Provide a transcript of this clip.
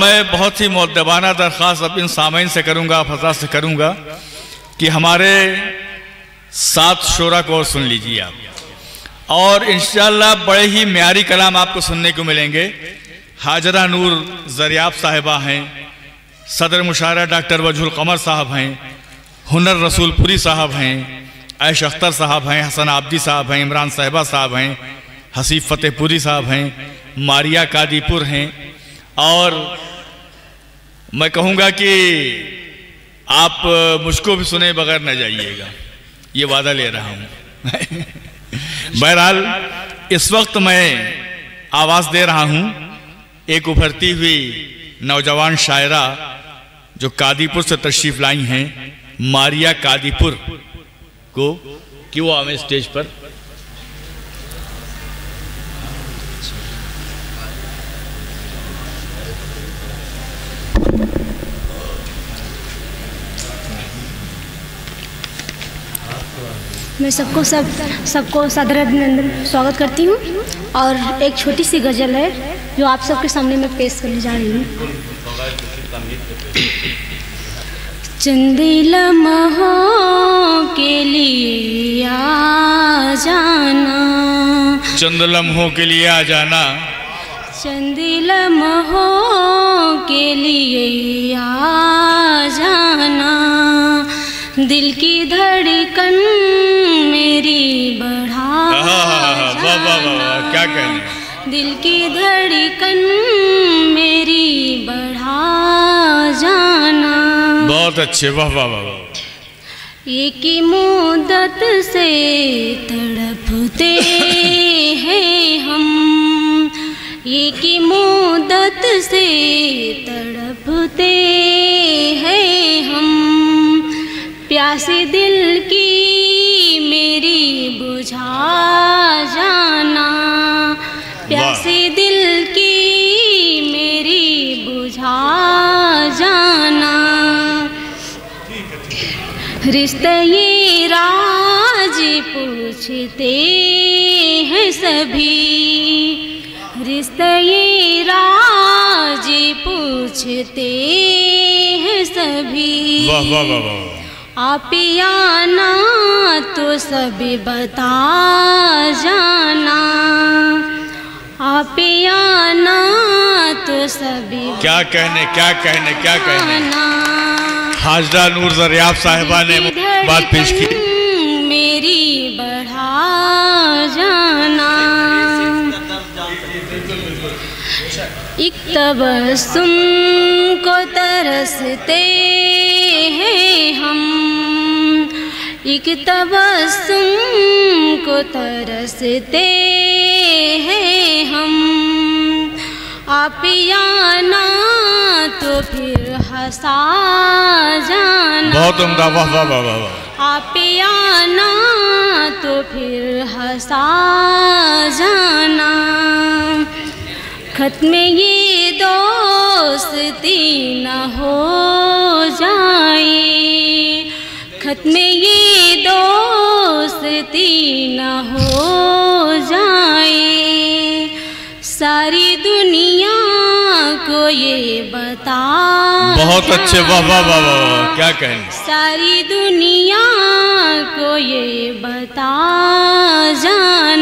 मैं बहुत ही मुद्दबाना दरख्वास्त अब इन सामीन से करूँगा फजा से करूँगा कि हमारे सात शोरा को और सुन लीजिए आप। और इंशाल्लाह बड़े ही म्यारी कलाम आपको सुनने को मिलेंगे। हाजरा नूर जरियाब साहिबा हैं, सदर मुशारा डॉक्टर वजहुल कमर साहब हैं, हुनर रसूलपुरी साहब हैं, ऐश अख्तर साहब हैं, हसन आबदी साहब हैं, इमरान साहिबा साहब हैं, हसीफ फतेहपुरी साहब हैं, मारिया कादीपुर हैं, और मैं कहूँगा कि आप मुझको भी सुने बगैर न जाइएगा। ये वादा ले रहा हूँ। बहरहाल, इस वक्त मैं आवाज़ दे रहा हूँ एक उभरती हुई नौजवान शायरा जो कादीपुर से तशरीफ़ लाई हैं, मारिया कादीपुर को, कि वो आवे स्टेज पर मैं सबको सब, सबको सादर अभिनंदन स्वागत करती हूँ और एक छोटी सी गज़ल है जो आप सबके सामने मैं पेश करने जा रही हूँ। चंदी लम्हों के लिए आ जाना। चंद लम्हों के लिए आ जाना। चंदी लम्हों के लिए आ जाना। दिल की धड़कन मेरी बढ़ा वाह वाह वाह क्या कहने दिल की धड़कन मेरी बढ़ा जाना। बहुत अच्छे वाह वाह वाह एक मुद्दत से तड़पते हैं हम। एक ही मुद्दत से तड़पते हैं हम। प्यासे दिल की मेरी बुझा जाना। प्यासे दिल की मेरी बुझा जाना। रिश्ते ये राज पूछते हैं सभी। रिश्ते राज पूछते हैं सभी। वाह वाह वाह वाह आप आना तो सभी बता जाना। आप आना तो सभी क्या कहने क्या कहने क्या कहने? हाजरा नूर जरियाब साहिबा ने बात पेश की। एक तबस्सुम को तरसते हैं हम। एक तबस्सुम को तरसते हैं हम। आप आना तो फिर हंसा जाना। बहुत उम्दा वाह वाह वाह वाह वाह। आप आना तो फिर हंसा खत्म ये दोस्ती न हो जाए। खत्म ये दोस्ती न हो जाए। सारी दुनिया को ये बता बहुत अच्छे वाह वाह वाह वाह क्या कहने सारी दुनिया को ये बता जाना